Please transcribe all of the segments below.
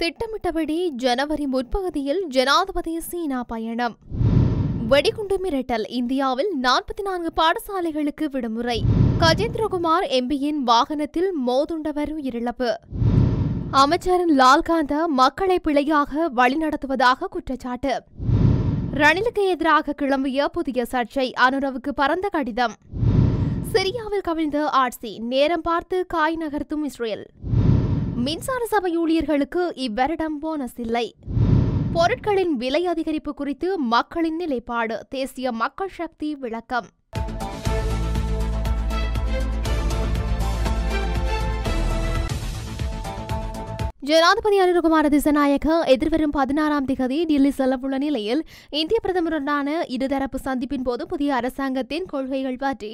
திட்டமிட்டபடி ஜனவரி முற்பகுதியில் ஜனாதிபதி சீனா பயணம். வெடிகுண்டு மிரட்டல் இந்தியாவில் நாற்பத்தி நான்கு பாடசாலைகளுக்கு விடுமுறை. கஜேந்திரகுமார் எம்பியின் வாகனத்தில் மோதுண்டவர் உயிரிழப்பு. அமைச்சர் லால்காந்த மக்களை பிழையாக வழிநடத்துவதாக குற்றச்சாட்டு. ரணிலுக்கு எதிராக கிளம்பிய புதிய சர்ச்சை அனுரவுக்கு பரந்த கடிதம். சிரியாவில் கவிழ்ந்த ஆட்சி நேரம் பார்த்து காய் நகர்த்தும் இஸ்ரேல். மின்சார சபை ஊழியர்களுக்கு இவ்வருடம் போனஸ் இல்லை. பொருட்களின் விலை அதிகரிப்பு குறித்து மக்களின் நிலைப்பாடு தேசிய மக்கள் சக்தி விளக்கம். ஜனாதிபதி அனுரகுமார திசநாயக எதிர்வரும் பதினாறாம் திகதி டில்லி செல்லவுள்ள நிலையில் இந்திய பிரதமருடனான இருதரப்பு சந்திப்பின் போது புதிய அரசாங்கத்தின் கொள்கைகள் பற்றி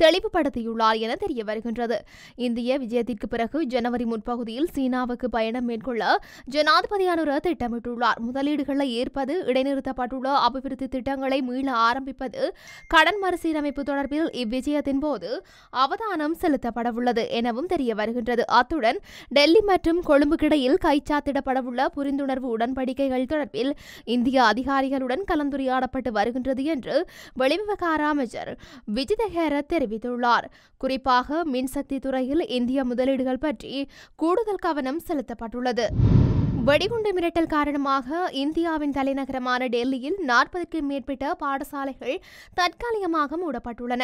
தெளிவுபடுத்தியுள்ளார் என தெரிய வருகின்றது இந்திய விஜயத்திற்கு பிறகு ஜனவரி முற்பகுதியில் சீனாவுக்கு பயணம் மேற்கொள்ள ஜனாதிபதி அனுர திட்டமிட்டுள்ளார். முதலீடுகளை ஏற்பது இடைநிறுத்தப்பட்டுள்ள அபிவிருத்தி திட்டங்களை மீள ஆரம்பிப்பது கடன் மறுசீரமைப்பு தொடர்பில் இவ்விஜயத்தின் போது அவதானம் செலுத்தப்படவுள்ளது எனவும் தெரிய வருகின்றது அத்துடன் டெல்லி மற்றும் கொழும்புக்கிடையே இடையில் கைச்சாத்திடப்படவுள்ள புரிந்துணர்வு உடன்படிக்கைகள் தொடர்பில் இந்திய அதிகாரிகளுடன் கலந்துரையாடப்பட்டு வருகின்றது என்று வெளிவிவகார அமைச்சர் விஜிதஹேர தெரிவித்துள்ளார். குறிப்பாக மின்சக்தி துறையில் இந்திய முதலீடுகள் பற்றி கூடுதல் கவனம் செலுத்தப்பட்டுள்ளது. வெடிகுண்டு மிரட்டல் காரணமாக இந்தியாவின் தலைநகரமான டெல்லியில் நாற்பதுக்கும் மேற்பட்ட பாடசாலைகள் தற்காலிகமாக மூடப்பட்டுள்ளன.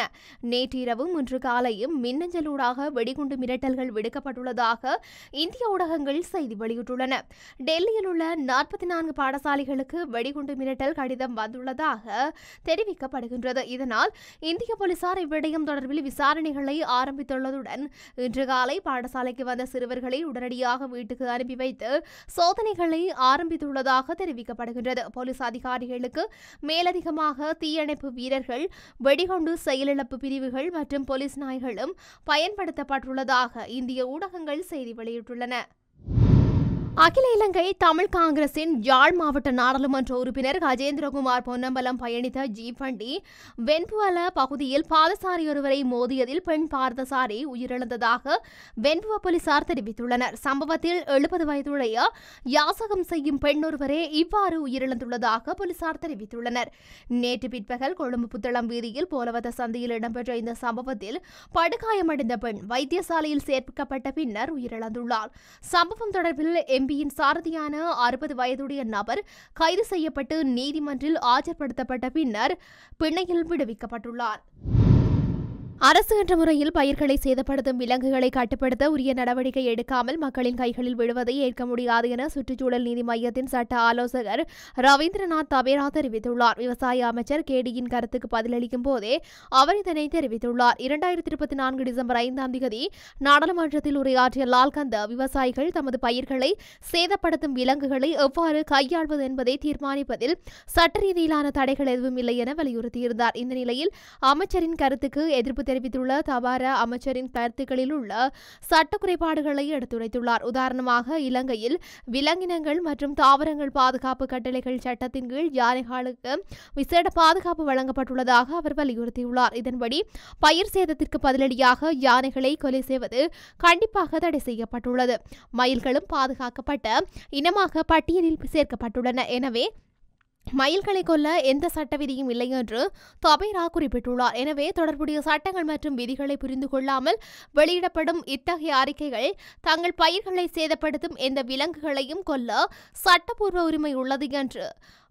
நேற்றிரவு இன்று காலையும் மின்னஞ்சலூடாக வெடிகுண்டு மிரட்டல்கள் விடுக்கப்பட்டுள்ளதாக இந்திய ஊடகங்கள் செய்தி வெளியிட்டுள்ளன. டெல்லியில் உள்ள நாற்பத்தி நான்கு பாடசாலைகளுக்கு வெடிகுண்டு மிரட்டல் கடிதம் வந்துள்ளதாக தெரிவிக்கப்படுகின்றது. இதனால் இந்திய போலீசார் இவ்விடயம் தொடர்பில் விசாரணைகளை ஆரம்பித்துள்ளதுடன் இன்று காலை பாடசாலைக்கு வந்த சிறுவர்களை உடனடியாக வீட்டுக்கு அனுப்பி வைத்து சோதனைகளை ஆரம்பித்துள்ளதாக தெரிவிக்கப்படுகின்றது. போலீஸ் அதிகாரிகளுக்கு மேலதிகமாக தீயணைப்பு வீரர்கள் வெடிகுண்டு செயலிழப்பு பிரிவுகள் மற்றும் போலீஸ் நாய்களும் பயன்படுத்தப்பட்டுள்ளதாக இந்திய ஊடகங்கள் செய்தி வெளியிட்டுள்ளன. அகில இலங்கை தமிழ் காங்கிரசின் யாழ் மாவட்ட நாடாளுமன்ற உறுப்பினர் கஜேந்திரகுமார் பொன்னம்பலம் பயணித்த ஜீப் வண்டி வெண்புவல பகுதியில் பாதசாரி ஒருவரை மோதியதில் பெண் பாதசாரி உயிரிழந்ததாக வெண்புவ போலீசார் தெரிவித்துள்ளனர். சம்பவத்தில் எழுபது வயதுடைய யாசகம் செய்யும் பெண் ஒருவரே இவ்வாறு உயிரிழந்துள்ளதாக போலீசார் தெரிவித்துள்ளனர். நேற்று பிற்பகல் கொழும்பு புத்தளம் வீதியில் போலவத சந்தையில் இடம்பெற்ற இந்த சம்பவத்தில் படுகாயமடைந்த பெண் வைத்தியசாலையில் சேர்க்கப்பட்ட பின்னர் உயிரிழந்துள்ளார் சம்பவம் தொடர்பில் எம்பியின் சாரதியான அறுபது வயதுடைய நபர் கைது செய்யப்பட்டு நீதிமன்றில் ஆஜர்படுத்தப்பட்ட பின்னர் பிணையில் விடுவிக்கப்பட்டுள்ளார். அரசு என்ற முறையில் பயிர்களை சேதப்படுத்தும் விலங்குகளை கட்டுப்படுத்த உரிய நடவடிக்கை எடுக்காமல் மக்களின் கைகளில் விழுவதை ஏற்க முடியாது என சுற்றுச்சூழல் நீதி மையத்தின் சட்ட ஆலோசகர் ரவீந்திரநாத் தவேரா தெரிவித்துள்ளார். விவசாய அமைச்சர் கேடியின் கருத்துக்கு பதிலளிக்கும் போதே அவர் இதனை தெரிவித்துள்ளார். இரண்டாயிரத்தி இருபத்தி நான்கு டிசம்பர் ஐந்தாம் தேதி நாடாளுமன்றத்தில் உரையாற்றிய லால்கந்த விவசாயிகள் தமது பயிர்களை சேதப்படுத்தும் விலங்குகளை எவ்வாறு கையாள்வது என்பதை தீர்மானிப்பதில் சட்ட ரீதியிலான தடைகள் எதுவும் இல்லை என வலியுறுத்தியிருந்தார். இந்த நிலையில் அமைச்சரின் கருத்துக்கு எதிர்ப்பு தெரிவித்துள்ள தபார அமைச்சரின் கருத்துக்களில் உள்ள சட்ட குறைபாடுகளை எடுத்துரைத்துள்ளார். உதாரணமாக இலங்கையில் விலங்கினங்கள் மற்றும் தாவரங்கள் பாதுகாப்பு கட்டளைகள் சட்டத்தின் கீழ் யானைகளுக்கு விசேட பாதுகாப்பு வழங்கப்பட்டுள்ளதாக அவர் வலியுறுத்தியுள்ளார். இதன்படி பயிர் சேதத்திற்கு பதிலடியாக யானைகளை கொலை செய்வது கண்டிப்பாக தடை செய்யப்பட்டுள்ளது. மயில்களும் பாதுகாக்கப்பட்ட இனமாக பட்டியலில் சேர்க்கப்பட்டுள்ளன. எனவே மயில்களை கொல்ல எந்த சட்ட விதியும் இல்லை என்று தபேரா குறிப்பிட்டுள்ளார். எனவே தொடர்புடைய சட்டங்கள் மற்றும் விதிகளை புரிந்து கொள்ளாமல் வெளியிடப்படும் இத்தகைய அறிக்கைகள் தங்கள் பயிர்களை சேதப்படுத்தும் எந்த விலங்குகளையும் கொல்ல சட்டப்பூர்வ உரிமை உள்ளது என்று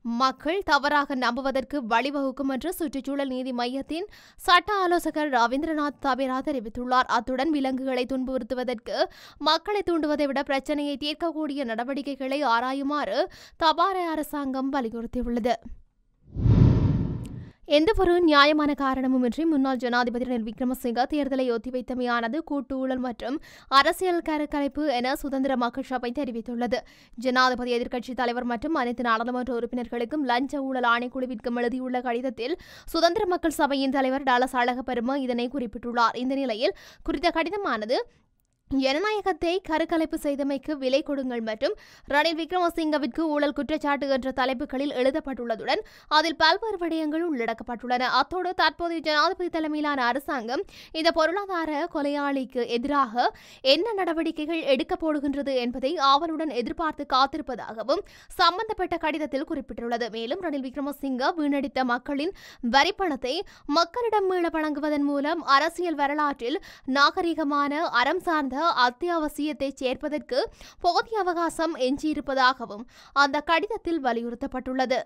மக்கள் தவறாக நம்புவதற்கு வழிவகுக்கும் என்று சுற்றுச்சூழல் நீதி மையத்தின் சட்ட ஆலோசகர் ரவீந்திரநாத் தபேரா தெரிவித்துள்ளார். அத்துடன் விலங்குகளை துன்புறுத்துவதற்கு மக்களை தூண்டுவதை விட பிரச்சினையை தீர்க்கக்கூடிய நடவடிக்கைகளை ஆராயுமாறு தபாரை அரசாங்கம் வலியுறுத்தியுள்ளது. எந்தவொரு நியாயமான காரணமுமின்றி முன்னாள் ஜனாதிபதி ரணில் விக்ரமசிங்க தேர்தலை ஒத்திவைத்தமையானது கூட்டு ஊழல் மற்றும் அரசியல் கருக்கலைப்பு என சுதந்திர மக்கள் சபை தெரிவித்துள்ளது. ஜனாதிபதி எதிர்க்கட்சித் தலைவர் மற்றும் அனைத்து நாடாளுமன்ற உறுப்பினர்களுக்கும் லஞ்ச ஊழல் ஆணைக்குழுவிற்கும் எழுதியுள்ள கடிதத்தில் சுதந்திர மக்கள் சபையின் தலைவர் டாலஸ் அழகப்பெரும இதனை குறிப்பிட்டுள்ளார். இந்த நிலையில் குறித்த கடிதமானது ஜனநாயகத்தை கருக்கலைப்பு செய்தமைக்கு விலை கொடுங்கள் மற்றும் ரணில் விக்ரமசிங்கவிற்கு ஊழல் குற்றச்சாட்டு என்ற தலைப்புகளில் எழுதப்பட்டுள்ளதுடன் அதில் பல்வேறு விடயங்கள் உள்ளடக்கப்பட்டுள்ளன. அத்தோடு தற்போதைய ஜனாதிபதி தலைமையிலான அரசாங்கம் இந்த பொருளாதார கொலையாளிக்கு எதிராக என்ன நடவடிக்கைகள் எடுக்கப் போடுகின்றது என்பதை ஆவலுடன் எதிர்பார்த்து காத்திருப்பதாகவும் சம்பந்தப்பட்ட கடிதத்தில் குறிப்பிட்டுள்ளது. மேலும் ரணில் விக்ரமசிங்க வீணடித்த மக்களின் வரிப்பணத்தை மக்களிடம் மீள வழங்குவதன் மூலம் அரசியல் வரலாற்றில் நாகரிகமான அறம் சார்ந்த அத்தியாவசியத்தை சேர்ப்பதற்கு போதிய அவகாசம் எஞ்சியிருப்பதாகவும் அந்த கடிதத்தில் வலியுறுத்தப்பட்டுள்ளது.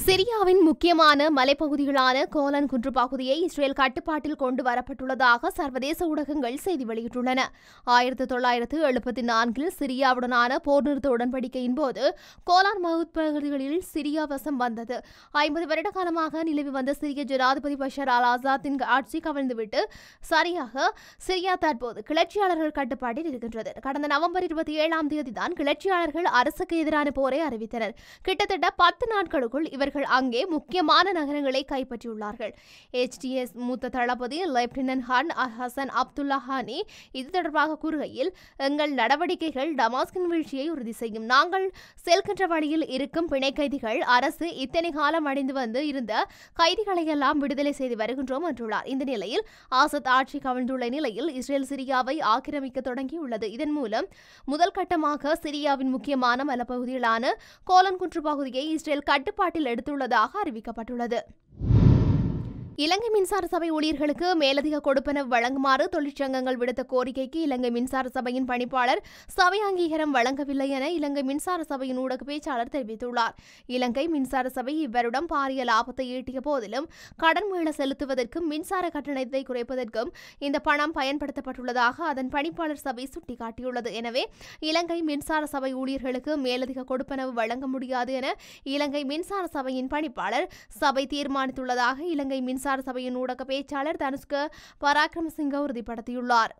சிரியாவின் முக்கியமான மலைப்பகுதிகளான கோலன் குன்று பகுதியை இஸ்ரேல் கட்டுப்பாட்டில் கொண்டு வரப்பட்டுள்ளதாக சர்வதேச ஊடகங்கள் செய்தி வெளியிட்டுள்ளன. ஆயிரத்தி தொள்ளாயிரத்து எழுபத்தி நான்கில் சிரியாவுடனான போர் நிறுத்த உடன்படிக்கையின் போது கோலான் மவுத் பகுதிகளில் சிரியா வசம் வந்தது. ஐம்பது வருட காலமாக நிலவி வந்த சிரிய ஜனாதிபதி பஷர் அல் ஆசாத்தின் ஆட்சி கவிழ்ந்துவிட்டு சரியாக சிரியா தற்போது கிளர்ச்சியாளர்கள் கட்டுப்பாட்டில் இருக்கின்றது. கடந்த நவம்பர் இருபத்தி ஏழாம் தேதி தான் கிளர்ச்சியாளர்கள் அரசுக்கு எதிரான போரை அறிவித்தனர். கிட்டத்தட்ட பத்து நாட்களுக்குள் இவர்கள் அங்கே முக்கியமான நகரங்களை கைப்பற்றியுள்ளார்கள். எச்டிஎஸ் மூத்த தளபதி lieutenant Han Hasan Abdullah Hani இது தொடர்பாக கூறுகையில் எங்கள் நடவடிக்கைகள் டமாஸ்கின் வீழ்ச்சியை உறுதி செய்யும். நாங்கள் செல்கின்ற வழியில் இருக்கும் பிணை கைதிகள் அரசு இத்தனை காலம் அடைந்து வந்து இருந்த கைதிகளையெல்லாம் விடுதலை செய்து வருகின்றோம் என்றுள்ளார். இந்த நிலையில் ஆசத் ஆட்சி கவிழ்ந்துள்ள நிலையில் இஸ்ரேல் சிரியாவை ஆக்கிரமிக்க தொடங்கியுள்ளது. இதன் மூலம் முதல் கட்டமாக சிரியாவின் முக்கியமான மலப்பகுதிகளான கோலன்குன்று பகுதியை இஸ்ரேல் கட்டுப்பாட்டில் எடுத்துள்ளதாக அறிவிக்கப்பட்டுள்ளது. இலங்கை மின்சார சபை ஊழியர்களுக்கு மேலதிக கொடுப்பனவு வழங்குமாறு தொழிற்சங்கங்கள் விடுத்த கோரிக்கைக்கு இலங்கை மின்சார சபையின் பணிப்பாளர் சபை அங்கீகாரம் வழங்கவில்லை என இலங்கை மின்சார சபையின் ஊடக பேச்சாளர் தெரிவித்துள்ளார். இலங்கை மின்சார சபை இவ்வருடம் பாரிய லாபத்தை ஈட்டிய போதிலும் கடன் மீள செலுத்துவதற்கும் மின்சார கட்டணத்தை குறைப்பதற்கும் இந்த பணம் பயன்படுத்தப்பட்டுள்ளதாக அதன் பணிப்பாளர் சபை சுட்டிக்காட்டியுள்ளது. எனவே இலங்கை மின்சார சபை ஊழியர்களுக்கு மேலதிக கொடுப்பனவு வழங்க முடியாது என இலங்கை மின்சார சபையின் பணிப்பாளர் சபை தீர்மானித்துள்ளதாக இலங்கை மின்சார சபையின் ஊடக பேச்சாளர் தனுஷ்க பராக்கிரமசிங்க உறுதிப்படுத்தியுள்ளார்.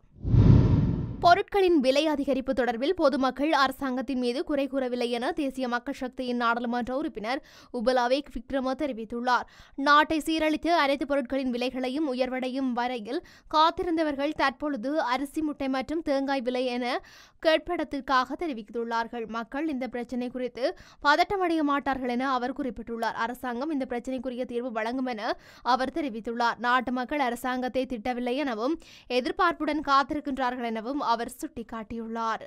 பொருட்களின் விலை அதிகரிப்பு தொடர்பில் பொதுமக்கள் அரசாங்கத்தின் மீது குறை கூறவில்லை என தேசிய மக்கள் சக்தியின் நாடாளுமன்ற உறுப்பினர் உபலாவேக் விக்ரம தெரிவித்துள்ளார். நாட்டை சீரழித்து அனைத்து பொருட்களின் விலைகளையும் உயர்வடையும் வரையில் காத்திருந்தவர்கள் தற்பொழுது அரிசி முட்டை மற்றும் தேங்காய் விலை என கேட்படத்திற்காக தெரிவித்துள்ளார்கள். மக்கள் இந்த பிரச்சினை குறித்து பதட்டமடைய மாட்டார்கள் என அவர் குறிப்பிட்டுள்ளார். அரசாங்கம் இந்த பிரச்சினைக்குரிய தீர்வு வழங்கும் என அவர் தெரிவித்துள்ளார். நாட்டு மக்கள் அரசாங்கத்தை திட்டவில்லை எனவும் எதிர்பார்ப்புடன் காத்திருக்கின்றார்கள் எனவும் அவர் சுட்டிக்காட்டியுள்ளார்.